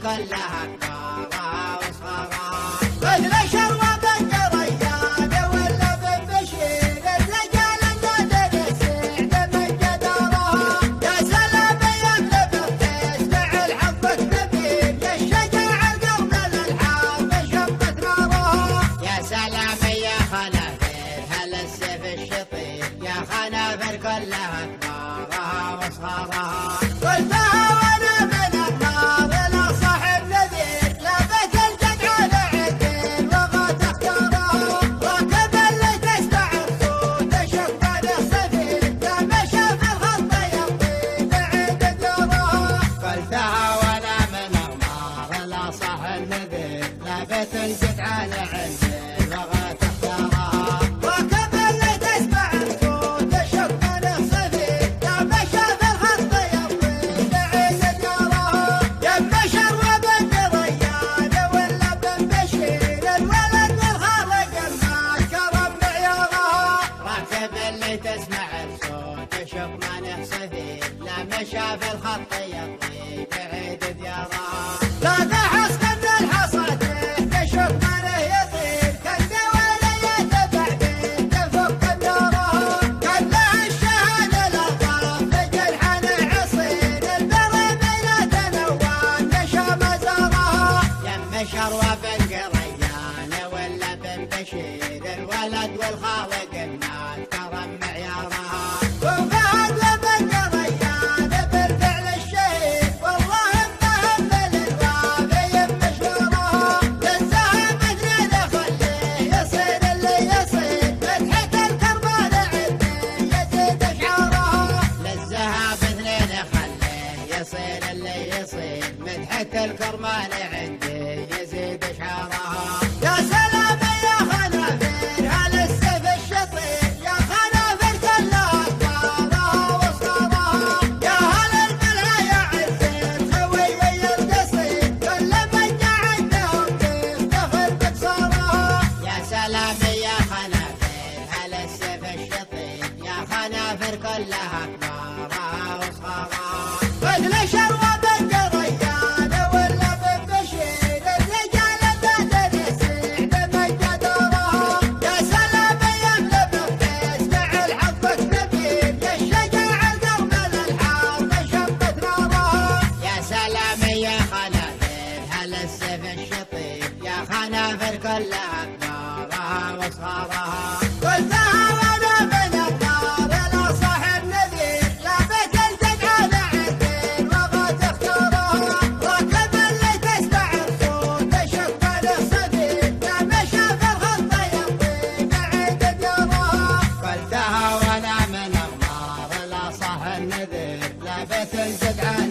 con la. شاف الخط يطوي عيد دياره لا تحس ان الحصاد تشوف منه يطير. كد ولا يتبع به تفك النار. كله الشهادة الاغرام بجنحنا عصير. البرد لا تنوى نشا مزاره يم شروة قريان ولا بن بشير. الولد والخال الرحمن عندي يزيد شرها يا سلام يا خنافير هل السيف الشطير يا خنافير كلها دارها وصدرها يا هل البلع يا عزيز خوي ويا القصير كل من عندهم تفتخر بكسرها يا سلام يا خنافير هل السيف الشطير يا خنافير كلها. الجدعان